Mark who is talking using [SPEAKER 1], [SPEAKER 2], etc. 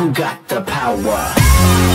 [SPEAKER 1] who got the power?